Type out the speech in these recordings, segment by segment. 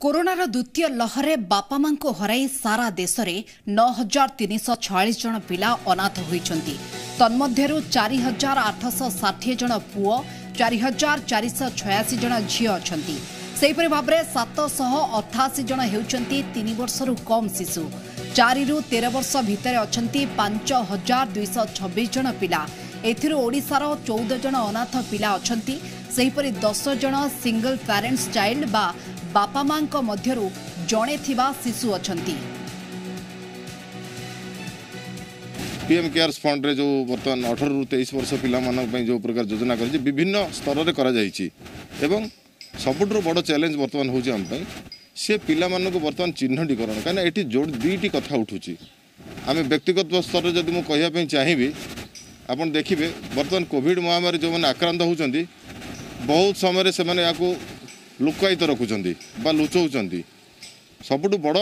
କରୋନାର ଦ୍ୱିତୀୟ ଲହରେ ବାପା ମାଙ୍କୁ ହରାଇ ସାରା ଦେଶରେ ନଅ ହଜାର ତିନିଶହ ଛୟାଳିଶ ଜଣ ପିଲା ଅନାଥ ହୋଇଛନ୍ତି। ତନ୍ମଧ୍ୟରୁ ଚାରି ହଜାର ଆଠଶହ ଷାଠିଏ ଜଣ ପୁଅ ଚାରି ହଜାର ଚାରିଶହ ଛୟାଅଶୀ ଜଣ ଝିଅ ଅଛନ୍ତି। ସେହିପରି ଭାବରେ ସାତଶହ ଅଠାଅଶୀ ଜଣ ହେଉଛନ୍ତି ତିନି ବର୍ଷରୁ କମ୍ ଶିଶୁ। ଚାରିରୁ ତେର ବର୍ଷ ଭିତରେ ଅଛନ୍ତି ପାଞ୍ଚ ହଜାର ଦୁଇଶହ ଛବିଶ ଜଣ ପିଲା। ଏଥିରୁ ଓଡ଼ିଶାର ଚଉଦ ଜଣ ଅନାଥ ପିଲା ଅଛନ୍ତି। ସେହିପରି ଦଶ ଜଣ ସିଙ୍ଗଲ ପ୍ୟାରେଣ୍ଟସ୍ ଚାଇଲ୍ଡ ବା ବାପା ମାଙ୍କ ମଧ୍ୟରୁ ଜଣେ ଥିବା ଶିଶୁ ଅଛନ୍ତି ପିଏମ୍ କେୟାର୍ସ ଫଣ୍ଡରେ ଯେଉଁ ବର୍ତ୍ତମାନ ଅଠରରୁ ତେଇଶ ବର୍ଷ ପିଲାମାନଙ୍କ ପାଇଁ ଯେଉଁ ପ୍ରକାର ଯୋଜନା କରିଛି ବିଭିନ୍ନ ସ୍ତରରେ କରାଯାଇଛି ଏବଂ ସବୁଠାରୁ ବଡ଼ ଚ୍ୟାଲେଞ୍ଜ ବର୍ତ୍ତମାନ ହେଉଛି ଆମ ପାଇଁ ସେ ପିଲାମାନଙ୍କୁ ବର୍ତ୍ତମାନ ଚିହ୍ନଟୀକରଣ କାହିଁକିନା ଏଠି ଯୋଉ ଦୁଇଟି କଥା ଉଠୁଛି ଆମେ ବ୍ୟକ୍ତିଗତ ସ୍ତରରେ ଯଦି ମୁଁ କହିବା ପାଇଁ ଚାହିଁବି ଆପଣ ଦେଖିବେ ବର୍ତ୍ତମାନ କୋଭିଡ଼ ମହାମାରୀ ଯେଉଁମାନେ ଆକ୍ରାନ୍ତ ଲୁକାୟିତ ରଖୁଛନ୍ତି ବା ଲୁଚଉଛନ୍ତି। ସବୁଠୁ ବଡ଼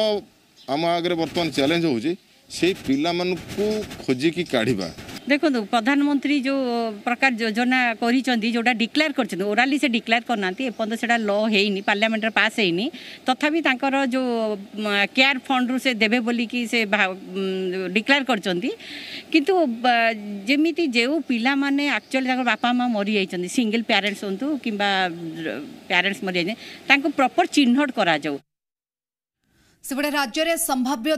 ଆମ ଆଗରେ ବର୍ତ୍ତମାନ ଚ୍ୟାଲେଞ୍ଜ ହେଉଛି ସେଇ ପିଲାମାନଙ୍କୁ ଖୋଜିକି କାଢ଼ିବା। ଦେଖନ୍ତୁ ପ୍ରଧାନମନ୍ତ୍ରୀ ଯେଉଁ ପ୍ରକାର ଯୋଜନା କରିଛନ୍ତି ଯେଉଁଟା ଡିକ୍ଲେୟାର କରିଛନ୍ତି ଓରାଲି ସେ ଡିକ୍ଲେୟାର କରିନାହାନ୍ତି ଏପର୍ଯ୍ୟନ୍ତ ସେଇଟା ଲ ହେଇନି ପାର୍ଲାମେଣ୍ଟରେ ପାସ୍ ହେଇନି ତଥାପି ତାଙ୍କର ଯେଉଁ କେୟାର ଫଣ୍ଡରୁ ସେ ଦେବେ ବୋଲିକି ସେ ଡିକ୍ଲେୟାର କରିଛନ୍ତି କିନ୍ତୁ ଯେମିତି ଯେଉଁ ପିଲାମାନେ ଆକ୍ଚୁଆଲି ତାଙ୍କର ବାପା ମା ମରିଯାଇଛନ୍ତି ସିଙ୍ଗଲ ପ୍ୟାରେଣ୍ଟସ୍ ହୁଅନ୍ତୁ କିମ୍ବା ପ୍ୟାରେଣ୍ଟସ୍ ମରିଯାଇଛନ୍ତି ତାଙ୍କୁ ପ୍ରପର ଚିହ୍ନଟ କରାଯାଉ ସେପଟେ ରାଜ୍ୟରେ ସମ୍ଭାବ୍ୟ